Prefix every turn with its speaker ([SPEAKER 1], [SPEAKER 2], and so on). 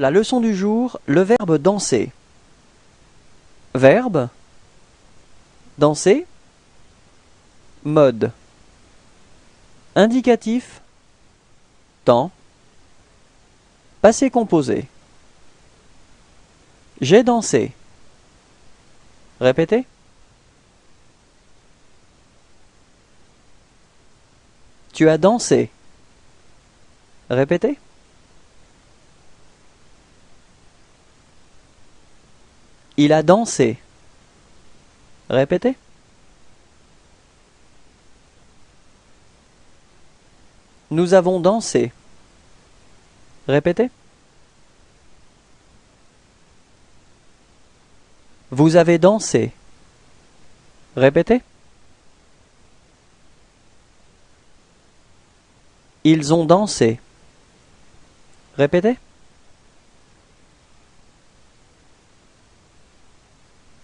[SPEAKER 1] La leçon du jour, le verbe danser. Verbe danser mode indicatif temps passé composé J'ai dansé. Répétez. Tu as dansé. Répétez. Il a dansé. Répétez. Nous avons dansé. Répétez. Vous avez dansé. Répétez. Ils ont dansé. Répétez.